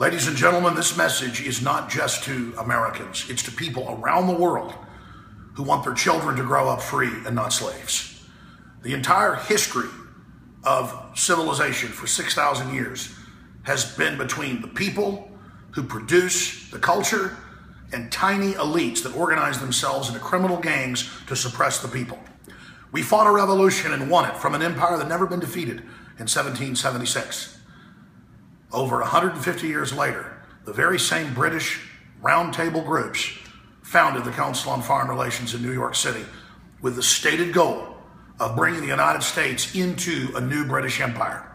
Ladies and gentlemen, this message is not just to Americans, it's to people around the world who want their children to grow up free and not slaves. The entire history of civilization for 6,000 years has been between the people who produce the culture and tiny elites that organize themselves into criminal gangs to suppress the people. We fought a revolution and won it from an empire that never been defeated in 1776. Over 150 years later, the very same British roundtable groups founded the Council on Foreign Relations in New York City with the stated goal of bringing the United States into a new British Empire.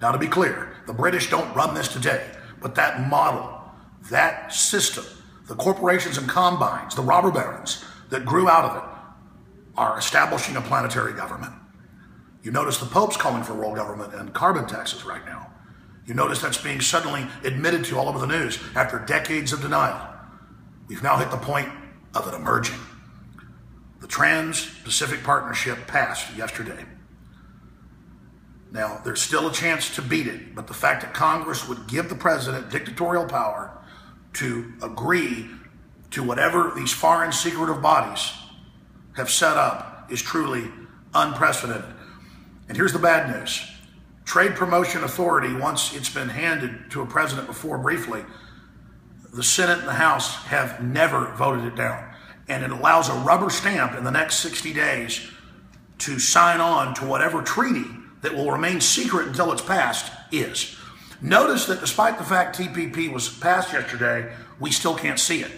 Now, to be clear, the British don't run this today, but that model, that system, the corporations and combines, the robber barons that grew out of it, are establishing a planetary government. You notice the Pope's calling for world government and carbon taxes right now. You notice that's being suddenly admitted to all over the news after decades of denial. We've now hit the point of it emerging. The Trans Pacific Partnership passed yesterday. Now, there's still a chance to beat it, but the fact that Congress would give the president dictatorial power to agree to whatever these foreign secretive bodies have set up is truly unprecedented. And here's the bad news Trade Promotion Authority, once it's been handed to a president before briefly, the Senate and the House have never voted it down. And it allows a rubber stamp in the next 60 days to sign on to whatever treaty that will remain secret until it's passed is. Notice that despite the fact TPP was passed yesterday, we still can't see it.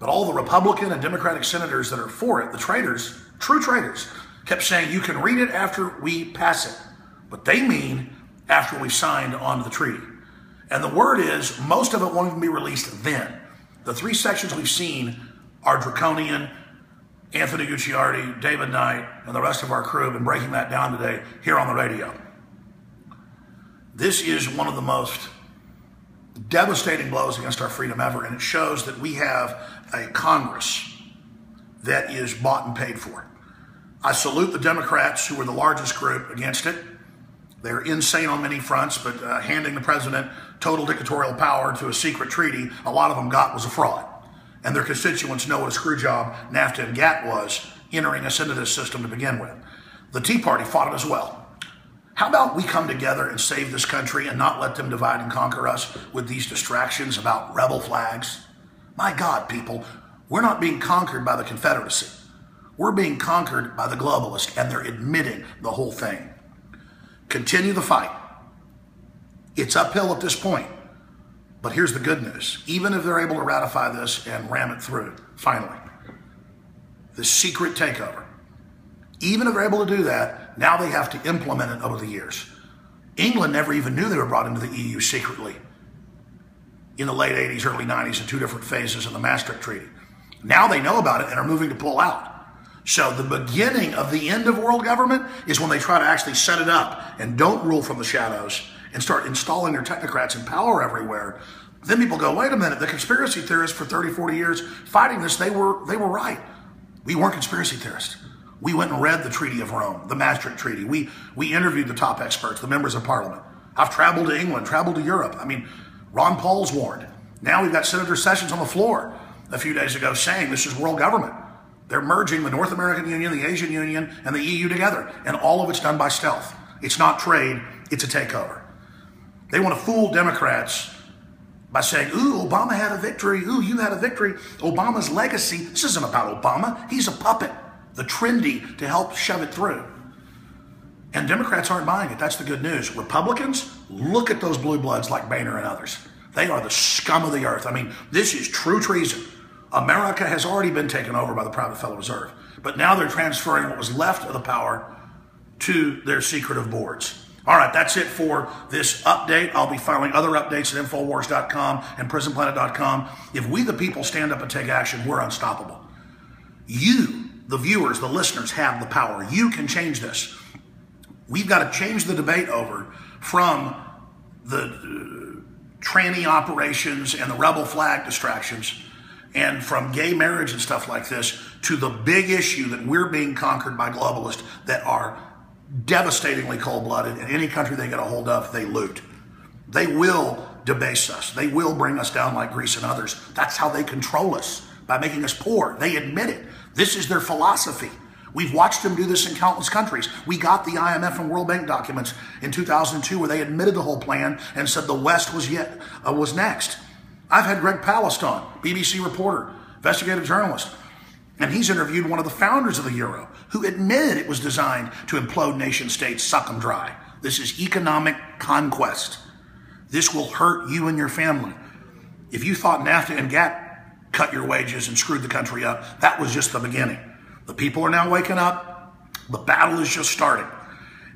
But all the Republican and Democratic senators that are for it, the traitors, true traitors, kept saying you can read it after we pass it. But they mean after we've signed on to the treaty. And the word is most of it won't even be released then. The three sections we've seen are draconian. Anthony Gucciardi, David Knight, and the rest of our crew have been breaking that down today here on the radio. This is one of the most devastating blows against our freedom ever, and it shows that we have a Congress that is bought and paid for. I salute the Democrats, who were the largest group against it. They're insane on many fronts, but uh, handing the president total dictatorial power to a secret treaty, a lot of them got was a fraud. And their constituents know what a screw job NAFTA and GATT was entering us into this system to begin with. The Tea Party fought it as well. How about we come together and save this country and not let them divide and conquer us with these distractions about rebel flags? My God, people, we're not being conquered by the Confederacy. We're being conquered by the globalists, and they're admitting the whole thing. Continue the fight. It's uphill at this point. But here's the good news. Even if they're able to ratify this and ram it through, finally, the secret takeover, even if they're able to do that, now they have to implement it over the years. England never even knew they were brought into the EU secretly in the late 80s, early 90s, in two different phases of the Maastricht Treaty. Now they know about it and are moving to pull out. So the beginning of the end of world government is when they try to actually set it up and don't rule from the shadows and start installing their technocrats in power everywhere. Then people go, wait a minute, the conspiracy theorists for 30, 40 years fighting this, they were, they were right. We weren't conspiracy theorists. We went and read the Treaty of Rome, the Maastricht Treaty. We, we interviewed the top experts, the members of parliament. I've traveled to England, traveled to Europe. I mean, Ron Paul's warned. Now we've got Senator Sessions on the floor a few days ago saying this is world government. They're merging the North American Union, the Asian Union, and the EU together. And all of it's done by stealth. It's not trade, it's a takeover. They want to fool Democrats by saying, Ooh, Obama had a victory. Ooh, you had a victory. Obama's legacy. This isn't about Obama. He's a puppet, the trendy to help shove it through. And Democrats aren't buying it. That's the good news. Republicans, look at those blue bloods like Boehner and others. They are the scum of the earth. I mean, this is true treason. America has already been taken over by the private Federal Reserve, but now they're transferring what was left of the power to their secretive boards. All right, that's it for this update. I'll be filing other updates at Infowars.com and PrisonPlanet.com. If we, the people, stand up and take action, we're unstoppable. You, the viewers, the listeners, have the power. You can change this. We've got to change the debate over from the uh, tranny operations and the rebel flag distractions and from gay marriage and stuff like this to the big issue that we're being conquered by globalists that are devastatingly cold blooded. In any country they get a hold of, they loot. They will debase us. They will bring us down like Greece and others. That's how they control us by making us poor. They admit it. This is their philosophy. We've watched them do this in countless countries. We got the IMF and World Bank documents in 2002 where they admitted the whole plan and said the West was yet uh, was next. I've had Greg Palast on, BBC reporter, investigative journalist, and he's interviewed one of the founders of the euro who admitted it was designed to implode nation states, suck them dry. This is economic conquest. This will hurt you and your family. If you thought NAFTA and GATT cut your wages and screwed the country up, that was just the beginning. The people are now waking up. The battle is just starting.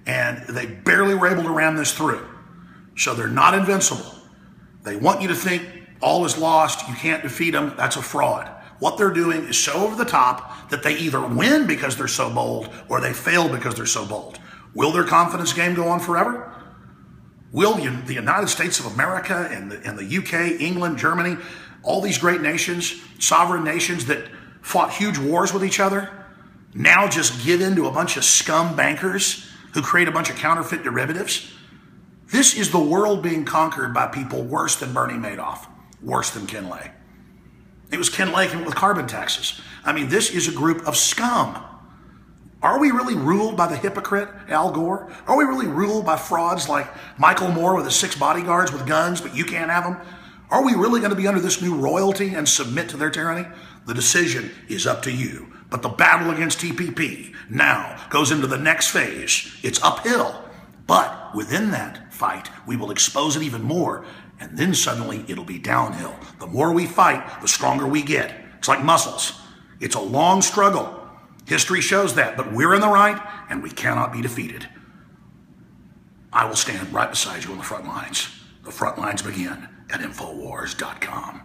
And they barely were able to ram this through. So they're not invincible. They want you to think all is lost, you can't defeat them. That's a fraud. What they're doing is so over the top that they either win because they're so bold or they fail because they're so bold. Will their confidence game go on forever? Will the United States of America and the, and the UK, England, Germany, all these great nations, sovereign nations that fought huge wars with each other, now just give in to a bunch of scum bankers who create a bunch of counterfeit derivatives? This is the world being conquered by people worse than Bernie Madoff, worse than Ken Lay. It was Ken Lay with carbon taxes. I mean, this is a group of scum. Are we really ruled by the hypocrite Al Gore? Are we really ruled by frauds like Michael Moore with his six bodyguards with guns, but you can't have them? Are we really going to be under this new royalty and submit to their tyranny? The decision is up to you. But the battle against TPP now goes into the next phase. It's uphill. But within that fight, we will expose it even more. And then suddenly it'll be downhill. The more we fight, the stronger we get. It's like muscles. It's a long struggle. History shows that, but we're in the right and we cannot be defeated. I will stand right beside you on the front lines. The front lines begin at Infowars.com.